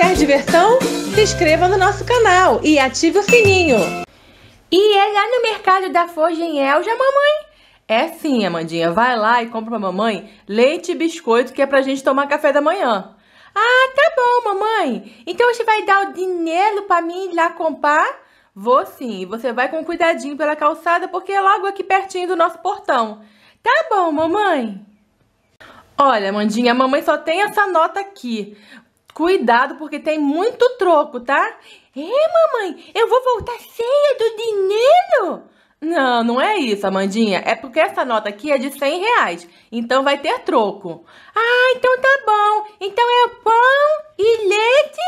Quer diversão? Se inscreva no nosso canal e ative o sininho. E é lá no mercado da Forja em Elja, mamãe? É sim, Amandinha. Vai lá e compra pra mamãe leite e biscoito que é pra gente tomar café da manhã. Ah, tá bom, mamãe. Então você vai dar o dinheiro pra mim ir lá comprar? Vou sim. Você vai com cuidadinho pela calçada porque é logo aqui pertinho do nosso portão. Tá bom, mamãe. Olha, Amandinha, a mamãe só tem essa nota aqui. Cuidado, porque tem muito troco, tá? É, mamãe, eu vou voltar cheia do dinheiro? Não, não é isso, Amandinha. É porque essa nota aqui é de 100 reais. Então vai ter troco. Ah, então tá bom. Então é pão e leite?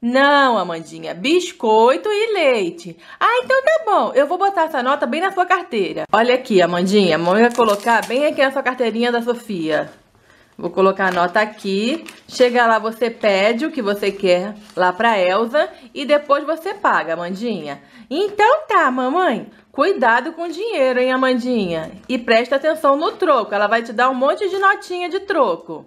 Não, Amandinha. Biscoito e leite. Ah, então tá bom. Eu vou botar essa nota bem na sua carteira. Olha aqui, Amandinha. Mamãe vai colocar bem aqui na sua carteirinha da Sofia. Vou colocar a nota aqui. Chega lá, você pede o que você quer lá pra Elza e depois você paga, Amandinha. Então tá, mamãe. Cuidado com o dinheiro, hein, Amandinha? E presta atenção no troco. Ela vai te dar um monte de notinha de troco.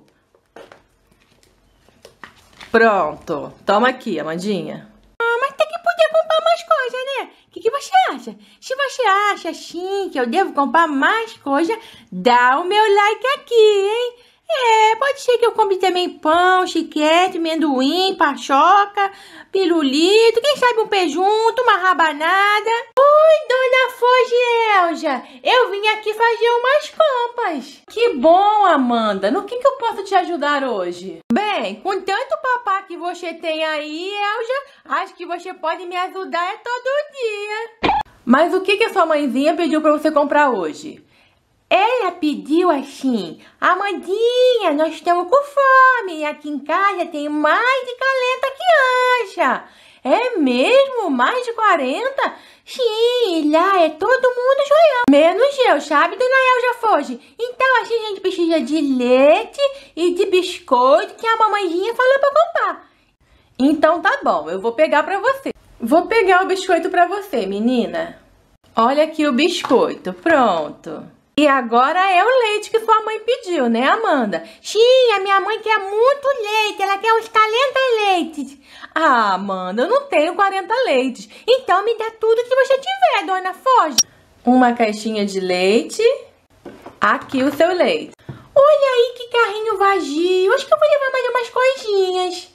Pronto. Toma aqui, Amandinha. Ah, mas tem que poder comprar mais coisas, né? O que, que você acha? Se você acha, sim, que eu devo comprar mais coisas, dá o meu like aqui, hein? É, pode ser que eu compre também pão, chiquete, amendoim, paçoca, pirulito, quem sabe um pejunto, uma rabanada. Oi, dona Fogelja, eu vim aqui fazer umas compras. Que bom, Amanda. No que, que eu posso te ajudar hoje? Bem, com tanto papá que você tem aí, Elja, acho que você pode me ajudar todo dia. Mas o que, que a sua mãezinha pediu para você comprar hoje? Ela pediu assim, Amandinha, nós estamos com fome e aqui em casa tem mais de 40 crianças. É mesmo? Mais de 40? Sim, lá é todo mundo joião. Menos eu, sabe, dona Elja Foge? Então, assim, a gente precisa de leite e de biscoito que a mamãezinha falou pra comprar. Então tá bom, eu vou pegar pra você. Vou pegar o biscoito pra você, menina. Olha aqui o biscoito, pronto. E agora é o leite que sua mãe pediu, né, Amanda? Sim, a minha mãe quer muito leite, ela quer uns 40 leites. Ah, Amanda, eu não tenho 40 leites. Então me dá tudo que você tiver, dona Foge. Uma caixinha de leite. Aqui o seu leite. Olha aí que carrinho vazio. Acho que eu vou levar mais umas coisinhas.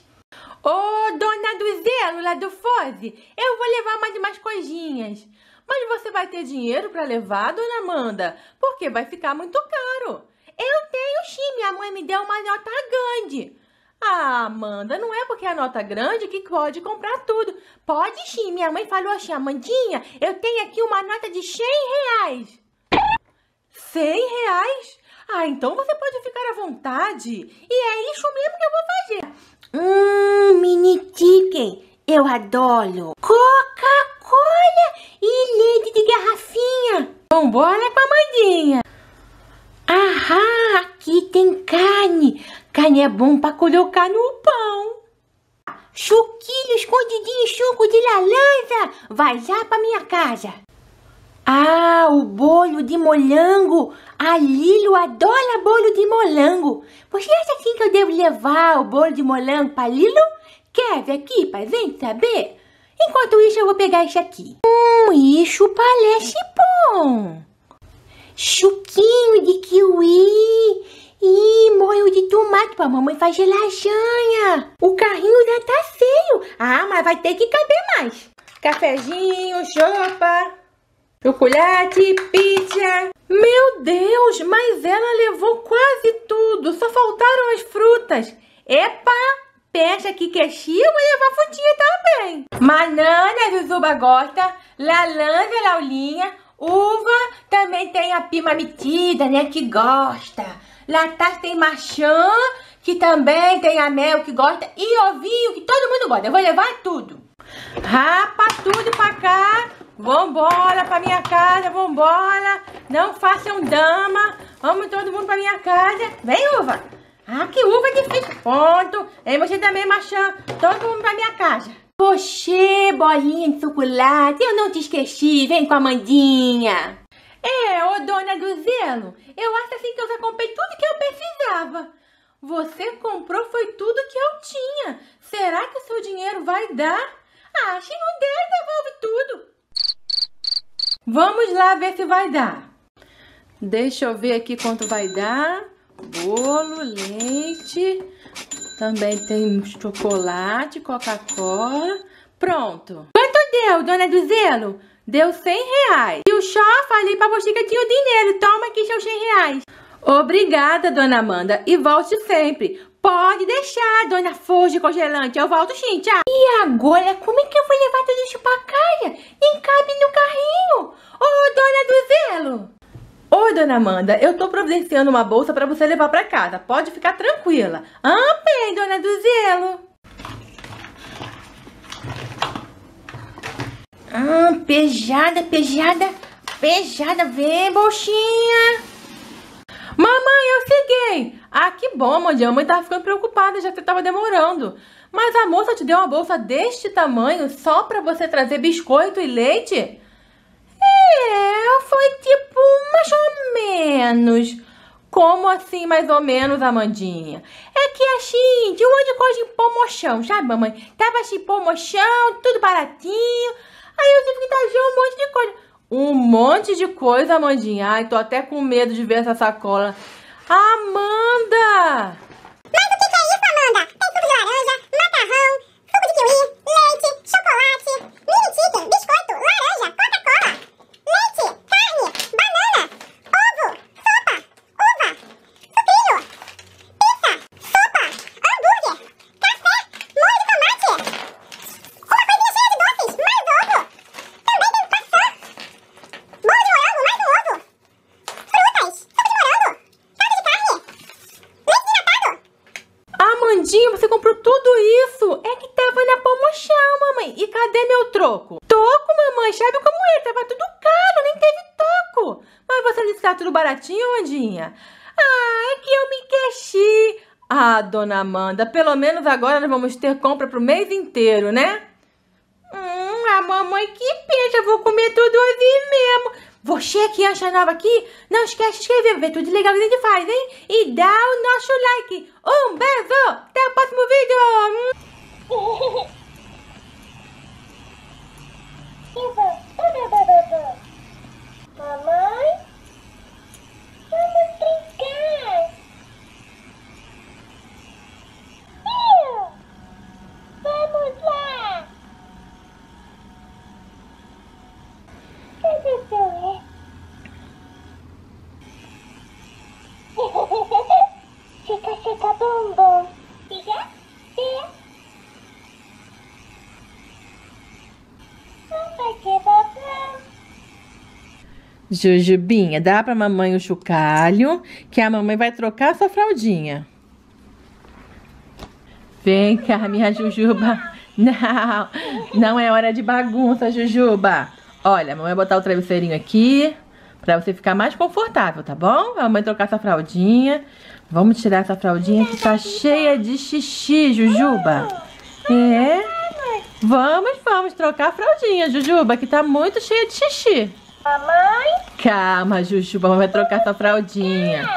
Ô, oh, dona do Zelo, lá do Foze, eu vou levar mais umas coisinhas. Mas você vai ter dinheiro para levar, dona Amanda? Porque vai ficar muito caro. Eu tenho sim, minha mãe me deu uma nota grande. Ah, Amanda, não é porque é a nota grande que pode comprar tudo. Pode sim, minha mãe falou assim, Amandinha, eu tenho aqui uma nota de 100 reais. 100 reais? Ah, então você pode ficar à vontade. E é isso mesmo que eu vou fazer. Hum, mini chicken, eu adoro. Coca-Cola e leite de garrafinha. Vambora com a Mandinha. Aham, aqui tem carne. Carne é bom para colocar no pão. Chuquinho escondidinho, suco de laranja. Vai já para minha casa. Ah, o bolo de molango. A Lilo adora bolo de molango. Você acha assim que eu devo levar o bolo de molango para Lilo? Quer ver aqui para gente saber? Enquanto isso, eu vou pegar esse aqui. Hum, isso parece bom. Chuquinho de kiwi. E molho de tomate pra mamãe fazer lasanha. O carrinho já tá feio. Ah, mas vai ter que caber mais. Cafezinho, chopa, chocolate, pizza. Meu Deus, mas ela levou quase tudo. Só faltaram as frutas. Epa, pensa que queixinho vai levar frutinha também. Banana, Jujuba gosta. Laranja, Laulinha. Uva, também tem a Pima Metida, né, que gosta. Latas tem maçã, que também tem a mel, que gosta. E ovinho, que todo mundo gosta. Eu vou levar tudo. Rapa tudo pra cá. Vambora pra minha casa, vambora. Não façam dama. Vamos todo mundo pra minha casa. Vem, uva. Ah, que uva difícil. Ponto. E você também, maçã. Todo mundo pra minha casa. Você, bolinha de chocolate, eu não te esqueci. Vem com a Mandinha. É, ô dona do Zelo, eu acho assim que eu já comprei tudo que eu precisava. Você comprou foi tudo que eu tinha. Será que o seu dinheiro vai dar? Ah, se não der, devolve tudo. Vamos lá ver se vai dar. Deixa eu ver aqui quanto vai dar. Bolo, leite. Também tem chocolate, Coca-Cola. Pronto. Quanto deu, dona do Zelo? Deu 100 reais. E o chó, falei pra você que tinha o dinheiro. Toma aqui seus 100 reais. Obrigada, dona Amanda. E volte sempre. Pode deixar, dona Foge Congelante. Eu volto sim, tchau. E agora, como é que eu vou levar tudo isso pra casa? Nem cabe no carrinho. Ô, dona do Zelo. Oi, dona Amanda, eu tô providenciando uma bolsa para você levar para casa. Pode ficar tranquila. Bem, dona do Zelo. Ah, pejada, pejada, pejada. Vem, bolsinha. Mamãe, eu cheguei. Ah, que bom, mãe. A mãe tava ficando preocupada, já que tava demorando. Mas a moça te deu uma bolsa deste tamanho só para você trazer biscoito e leite? É, foi tipo mais ou menos. Como assim, mais ou menos, Amandinha? É que assim, um de coisa em promoção, sabe, mamãe? Tava assim, promoção, tudo baratinho. Aí eu tive que trazer um monte de coisa. Um monte de coisa, Amandinha. Ai, tô até com medo de ver essa sacola. Amanda! Mas o que, que é isso, Amanda? Tem suco de laranja, macarrão, suco de kiwi, leite, chocolate, mini chicken, biscoito, laranja, Coca-Cola, leite, carne, banana, ovo, sopa, uva, sucrilho, pizza, sopa, hambúrguer, café, molho de tomate, uma coisinha cheia de doces, mais ovo, também tem maçã, bolo de morango, mais um ovo, frutas, suco de morango, caldo de carne, leite desnatado. Amandinha, você comprou tudo isso? É que tava na promoção, mamãe. E cadê meu troco? Toco, mamãe, sabe como é? Tava tudo caro, nem teve toco. Mas você disse que tá tudo baratinho, Amandinha? Ah, é que eu me queixi. Ah, dona Amanda, pelo menos agora nós vamos ter compra pro mês inteiro, né? Hum, a mamãe que pensa, vou comer tudo assim mesmo. Você que acha nova aqui, não esquece de inscrever, ver tudo legal que a gente faz, hein? E dá o nosso like. Um beijo, até o próximo vídeo. Mamãe, vamos brincar. Iu, Vamos lá. Cadê o seu Fica, fica, bumbum. Fica? Fica. Vai ter babão. Jujubinha, dá pra mamãe o chocalho, que a mamãe vai trocar sua fraldinha. Vem cá, minha Jujuba. Não, não é hora de bagunça, Jujuba. Olha, a mamãe vai botar o travesseirinho aqui, pra você ficar mais confortável, tá bom? A mamãe trocar essa fraldinha. Vamos tirar essa fraldinha que tá cheia de xixi, Jujuba. É? Vamos, vamos trocar a fraldinha, Jujuba, que tá muito cheia de xixi. Mamãe? Calma, Jujuba, vai trocar sua fraldinha.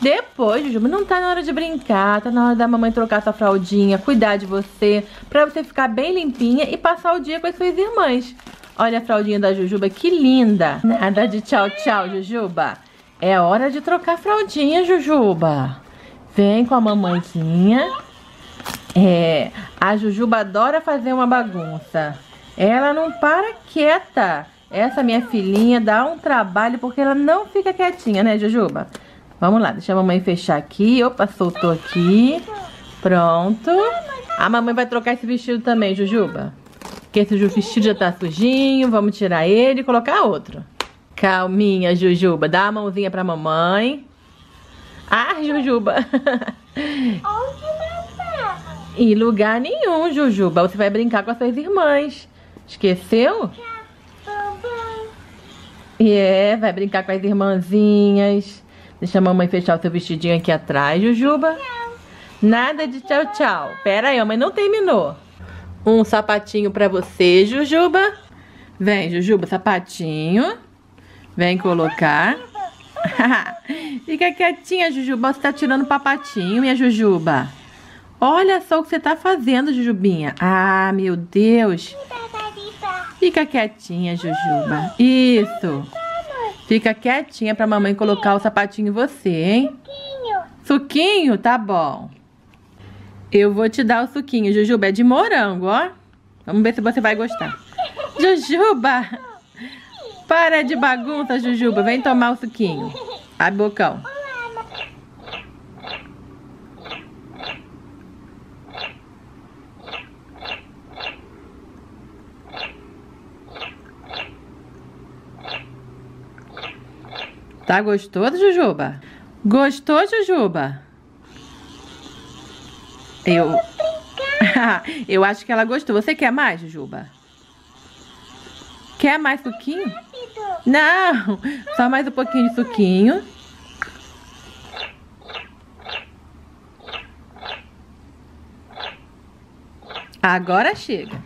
Depois, Jujuba, não tá na hora de brincar, tá na hora da mamãe trocar sua fraldinha, cuidar de você, pra você ficar bem limpinha e passar o dia com as suas irmãs. Olha a fraldinha da Jujuba, que linda. Nada de tchau, tchau, Jujuba. É hora de trocar a fraldinha, Jujuba. Vem com a mamãezinha. É, a Jujuba adora fazer uma bagunça. Ela não para quieta. Essa minha filhinha dá um trabalho porque ela não fica quietinha, né, Jujuba? Vamos lá, deixa a mamãe fechar aqui. Opa, soltou aqui. Pronto. A mamãe vai trocar esse vestido também, Jujuba. Porque esse vestido já tá sujinho. Vamos tirar ele e colocar outro. Calminha, Jujuba. Dá a mãozinha pra mamãe. Ah, Jujuba. Em lugar nenhum, Jujuba. Você vai brincar com as suas irmãs. Esqueceu? E é, vai brincar com as irmãzinhas. Deixa a mamãe fechar o seu vestidinho aqui atrás, Jujuba. Nada de tchau, tchau. Pera aí, a mãe não terminou. Um sapatinho pra você, Jujuba. Vem, Jujuba, sapatinho. Vem colocar. Fica quietinha, Jujuba. Você tá tirando papatinho, minha Jujuba. Olha só o que você tá fazendo, Jujubinha. Ah, meu Deus. Fica quietinha, Jujuba. Isso. Fica quietinha pra mamãe colocar o sapatinho em você, hein? Suquinho? Tá bom. Eu vou te dar o suquinho, Jujuba. É de morango, ó. Vamos ver se você vai gostar. Jujuba! Para de bagunça, Jujuba. Vem tomar o suquinho. Abre bocão. Tá gostoso, Jujuba? Gostou, Jujuba? Eu... Eu acho que ela gostou. Você quer mais, Jujuba? Quer mais suquinho? Não, só mais um pouquinho de suquinho. Agora chega.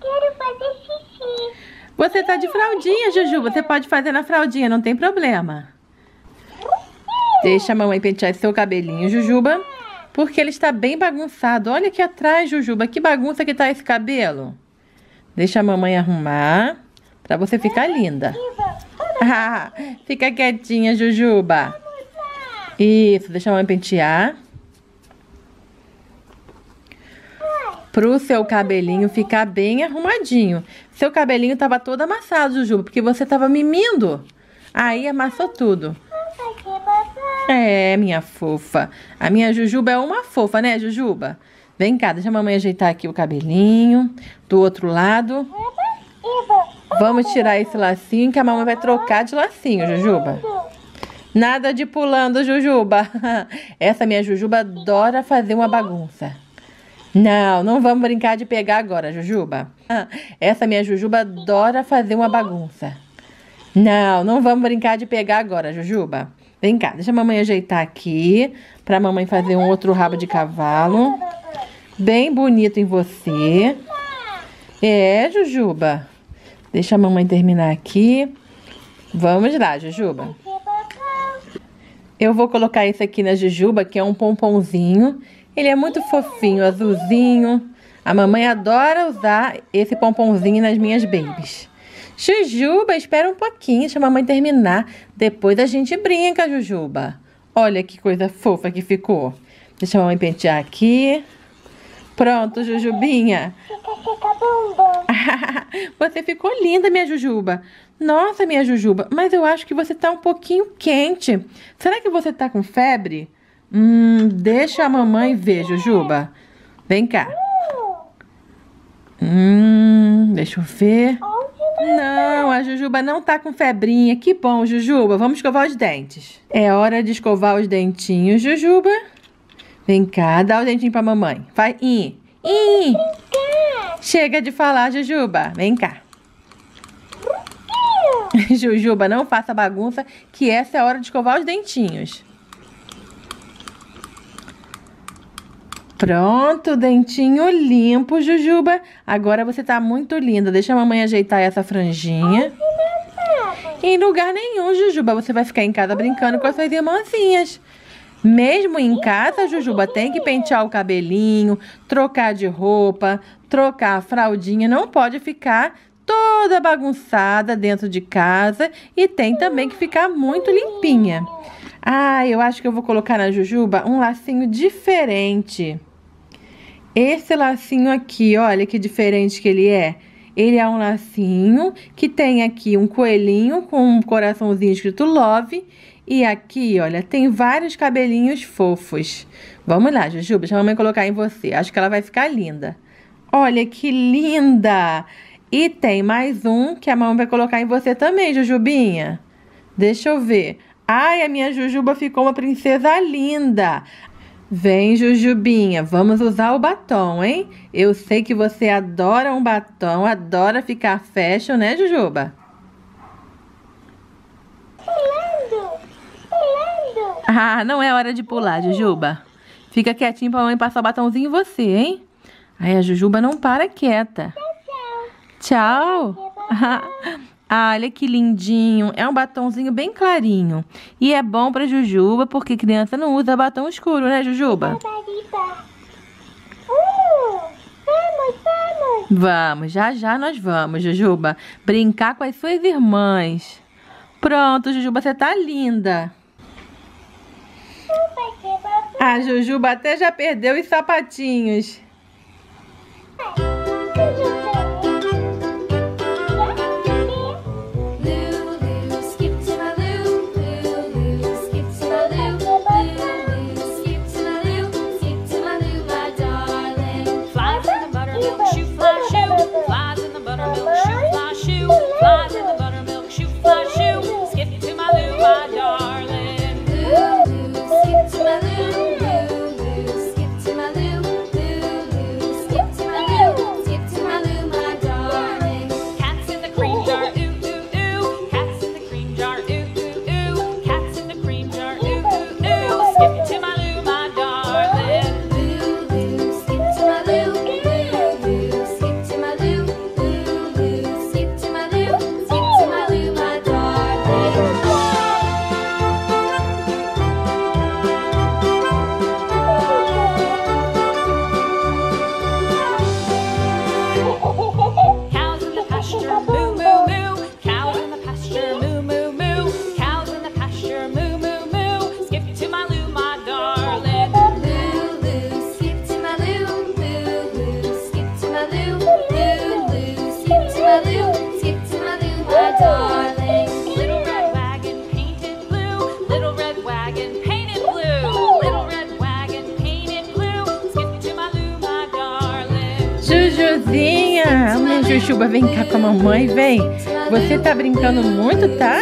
Quero fazer xixi. Você tá de fraldinha, Juju. Você pode fazer na fraldinha, não tem problema. Deixa a mamãe pentear seu cabelinho, Jujuba. Porque ele está bem bagunçado. Olha aqui atrás, Jujuba. Que bagunça que tá esse cabelo. Deixa a mamãe arrumar. Pra você ficar linda. Fica quietinha, Jujuba. Isso, deixa a mamãe pentear. Pro seu cabelinho ficar bem arrumadinho. Seu cabelinho tava todo amassado, Jujuba, porque você tava mimindo. Aí amassou tudo. É, minha fofa. A minha Jujuba é uma fofa, né, Jujuba? Vem cá, deixa a mamãe ajeitar aqui o cabelinho. Do outro lado. Vamos tirar esse lacinho que a mamãe vai trocar de lacinho, Jujuba. Nada de pulando, Jujuba. Essa minha Jujuba adora fazer uma bagunça. Não, não vamos brincar de pegar agora, Jujuba. Essa minha Jujuba adora fazer uma bagunça. Não, não vamos brincar de pegar agora, Jujuba. Vem cá, deixa a mamãe ajeitar aqui. Pra mamãe fazer um outro rabo de cavalo. Bem bonito em você. É, Jujuba. Deixa a mamãe terminar aqui. Vamos lá, Jujuba. Eu vou colocar esse aqui na Jujuba, que é um pomponzinho. Ele é muito fofinho, azulzinho. A mamãe adora usar esse pomponzinho nas minhas babies. Jujuba, espera um pouquinho, deixa a mamãe terminar. Depois a gente brinca, Jujuba. Olha que coisa fofa que ficou. Deixa a mamãe pentear aqui. Pronto, Jujubinha. você ficou linda, minha Jujuba. Nossa, minha Jujuba, mas eu acho que você tá um pouquinho quente. Será que você tá com febre? Hum, deixa a mamãe ver, Jujuba. Vem cá. Hum, deixa eu ver. Não, a Jujuba não tá com febrinha. Que bom, Jujuba. Vamos escovar os dentes. É hora de escovar os dentinhos, Jujuba. Vem cá, dá o dentinho pra mamãe. Vai, i. I. Chega de falar, Jujuba. Vem cá. Jujuba, não faça bagunça, que essa é a hora de escovar os dentinhos. Pronto, dentinho limpo, Jujuba. Agora você tá muito linda. Deixa a mamãe ajeitar essa franjinha. Em lugar nenhum, Jujuba. Você vai ficar em casa brincando com as suas irmãzinhas. Mesmo em casa, Jujuba tem que pentear o cabelinho, trocar de roupa, trocar a fraldinha. Não pode ficar toda bagunçada dentro de casa e tem também que ficar muito limpinha. Ah, eu acho que eu vou colocar na Jujuba um lacinho diferente. Esse lacinho aqui, olha que diferente que ele é. Ele é um lacinho que tem aqui um coelhinho com um coraçãozinho escrito Love. E aqui, olha, tem vários cabelinhos fofos. Vamos lá, Jujuba, deixa a mamãe colocar em você. Acho que ela vai ficar linda. Olha que linda! E tem mais um que a mamãe vai colocar em você também, Jujubinha. Deixa eu ver. Ai, a minha Jujuba ficou uma princesa linda. Vem, Jujubinha, vamos usar o batom, hein? Eu sei que você adora um batom, adora ficar fashion, né, Jujuba? Pulando, pulando. Ah, não é hora de pular, Jujuba. Fica quietinho pra mãe passar o batomzinho em você, hein? Aí a Jujuba não para quieta. Tchau. Ah, olha que lindinho. É um batomzinho bem clarinho. E é bom pra Jujuba, porque criança não usa batom escuro, né, Jujuba? Vamos, já já nós vamos, Jujuba. Brincar com as suas irmãs. Pronto, Jujuba, você tá linda. A Jujuba até já perdeu os sapatinhos. Chuba, vem cá com a mamãe, vem. Você tá brincando muito, tá?